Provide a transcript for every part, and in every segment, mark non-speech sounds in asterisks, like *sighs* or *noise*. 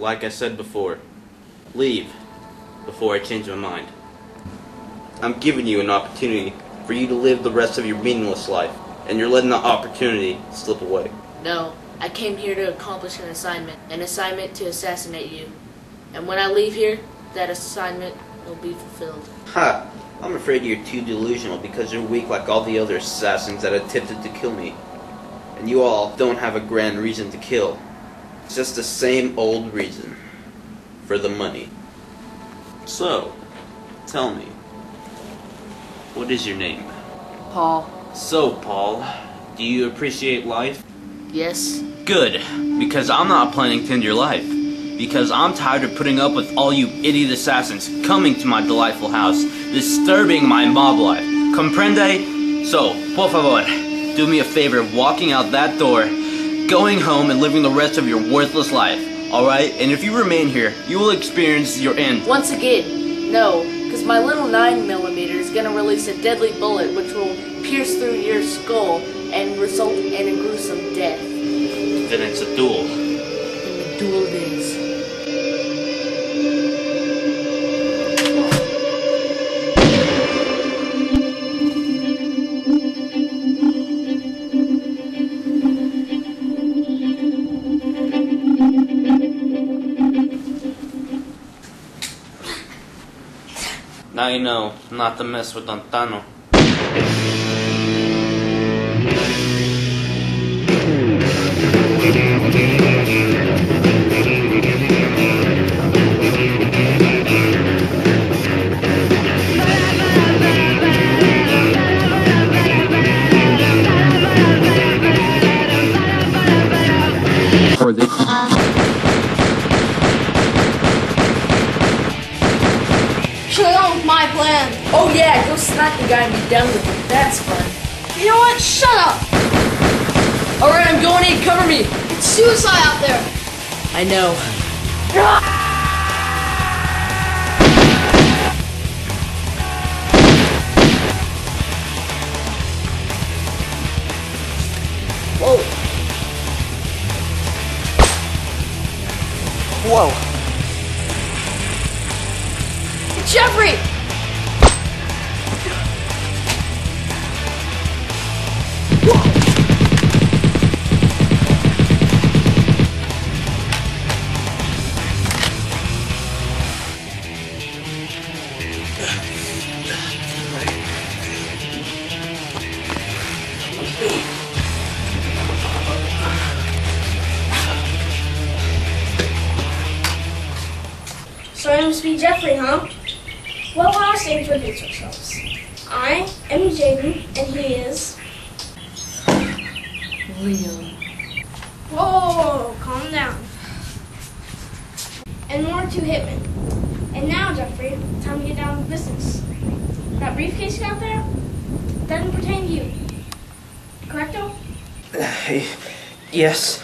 like I said before, leave before I change my mind. I'm giving you an opportunity for you to live the rest of your meaningless life, and you're letting the opportunity slip away. No, I came here to accomplish an assignment. An assignment to assassinate you. And when I leave here, that assignment will be fulfilled. Ha! I'm afraid you're too delusional because you're weak like all the other assassins that attempted to kill me. And you all don't have a grand reason to kill. It's just the same old reason. For the money. So, tell me, what is your name? Paul. So, Paul, do you appreciate life? Yes? Good, because I'm not planning to end your life. Because I'm tired of putting up with all you idiot assassins coming to my delightful house, disturbing my mob life. Comprende? So, por favor, do me a favor of walking out that door, going home and living the rest of your worthless life. Alright? And if you remain here, you will experience your end. Once again, no, because my little 9mm is going to release a deadly bullet which will pierce through your skull and result in a gruesome death. Then it's a duel. And the duel it is. Now you know not to mess with Don Tano. Smack the guy and be done with it. That's fun. You know what? Shut up. Alright, I'm going in. Cover me. It's suicide out there. I know. Whoa. Whoa! Jeffrey! So I must be Jeffrey, huh? Well, our stage introduce ourselves. I am Jaden, and he is. Liam. Whoa, calm down. And more two hitmen. And now, Jeffrey, time to get down to business. That briefcase you got there doesn't pertain to you. Correcto? *sighs* Yes.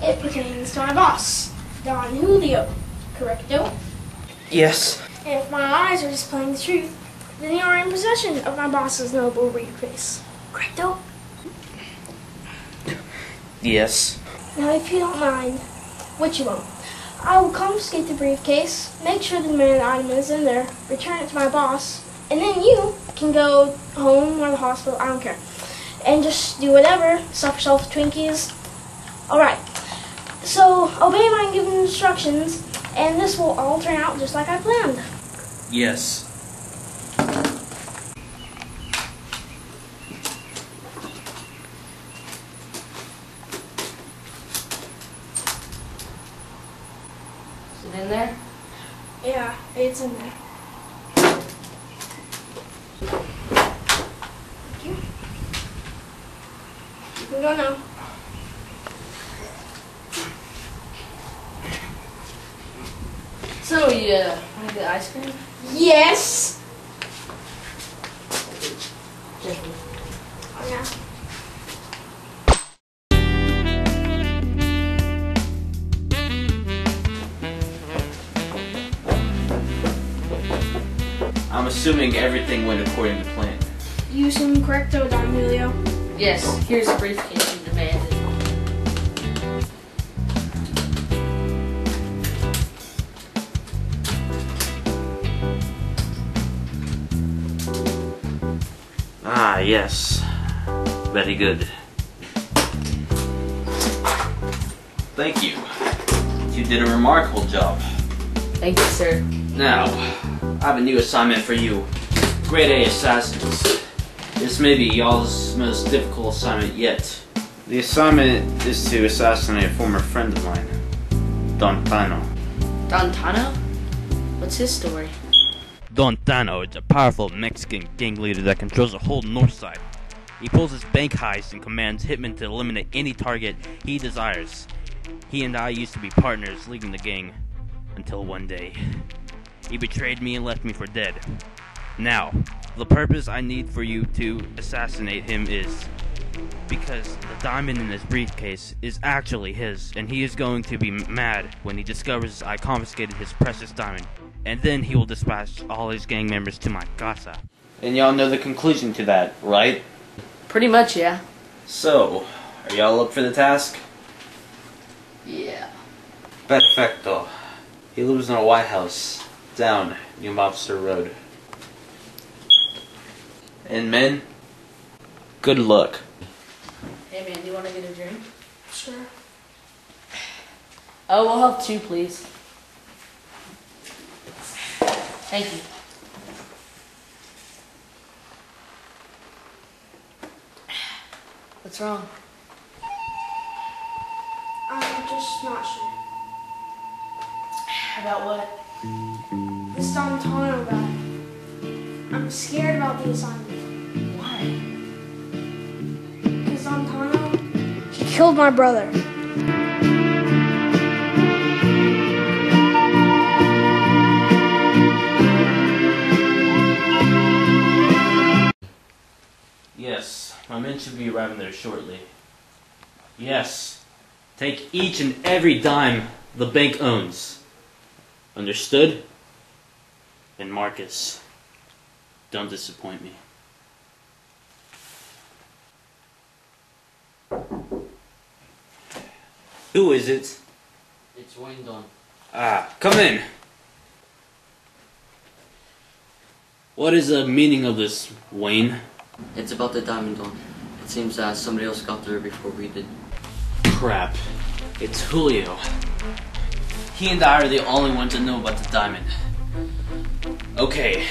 It pertains to my boss, Don Julio. Correcto? Yes. And if my eyes are displaying the truth, then you are in possession of my boss's noble briefcase. Correcto? Yes. Now, if you don't mind, which you won't, I will confiscate the briefcase, make sure the demand item is in there, return it to my boss, and then you can go home or the hospital, I don't care, and just do whatever, stuff yourself Twinkies. Alright, so obey my given instructions, and this will all turn out just like I planned. Yes. There? Yeah, it's in there. Thank you. You can go now. So, you uh, want to get ice cream? Yes! assuming everything went according to plan. You correcto, Don Julio. Yes, here's a briefcase you demanded. Ah, yes. Very good. Thank you. You did a remarkable job. Thank you, sir. Now, I have a new assignment for you. Grade A Assassins. This may be y'all's most difficult assignment yet. The assignment is to assassinate a former friend of mine, Don Tano. Don Tano? What's his story? Don Tano is a powerful Mexican gang leader that controls the whole north side. He pulls his bank heists and commands hitmen to eliminate any target he desires. He and I used to be partners leading the gang until one day he betrayed me and left me for dead. Now, the purpose I need for you to assassinate him is because the diamond in his briefcase is actually his, and he is going to be mad when he discovers I confiscated his precious diamond, and then he will dispatch all his gang members to my casa. And y'all know the conclusion to that, right? Pretty much, yeah. So, are y'all up for the task? Yeah. Perfecto. He lives in a White House down New Mobster Road. And men, good luck. Hey, man, do you want to get a drink? Sure. Oh, we'll have two, please. Thank you. What's wrong? I'm just not sure. About what? Tano guy. I'm scared about the assignment. Why? Because Don Tano, he killed my brother. Yes, my men should be arriving there shortly. Yes, take each and every dime the bank owns. Understood? And Marcus, don't disappoint me. Who is it? It's Wayne Don. Ah, come in. What is the meaning of this, Wayne? It's about the Diamond Don. It seems that somebody else got there before we did. Crap. It's Julio. He and I are the only ones that know about the diamond. Okay.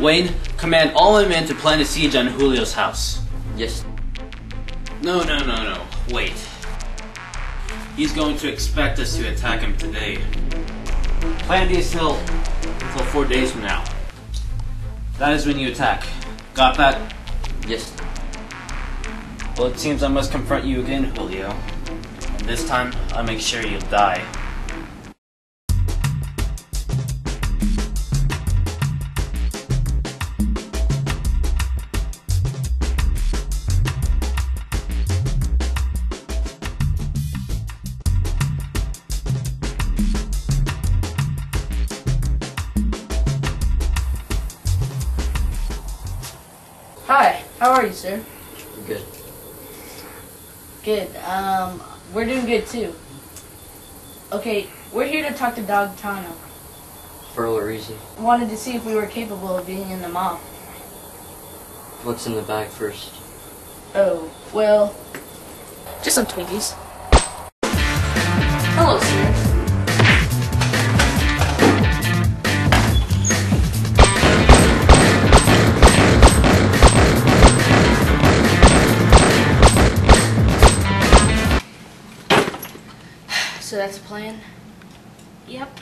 Wayne, command all my men to plan a siege on Julio's house. Yes, No, no, no, no. Wait. He's going to expect us to attack him today. Plan this hill until four days from now. That is when you attack. Got that? yes. Well, it seems I must confront you again, Julio. And this time, I'll make sure you'll die. Hi, how are you, sir? Good. Good. Um, we're doing good too. Okay, we're here to talk to Don Tano. For what reason? Wanted to see if we were capable of being in the mob. What's in the bag first? Oh, well, just some Twinkies. Hello, sir. So that's the plan? Yep.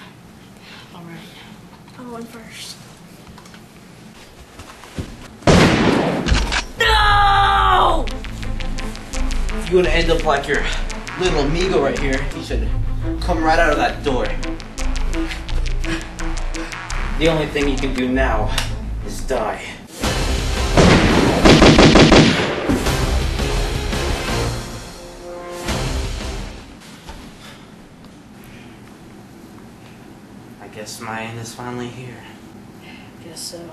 Alright. I'm going first. No! If you want to end up like your little amigo right here, you should come right out of that door. The only thing you can do now is die. I guess my end is finally here. Guess so.